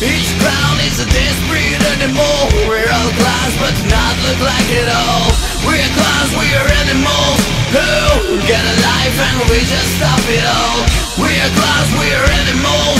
Each clown is a desperate animal. We're all clowns but do not look like it all. We're clowns, we are animals Who get a life and we just stop it all. We're clowns, we are animals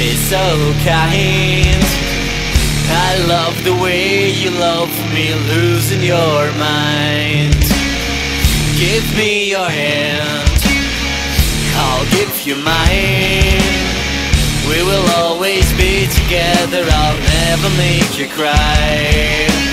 It's so kind. I love the way you love me Losing your mind. Give me your hand. I'll give you mine. We will always be together. I'll never make you cry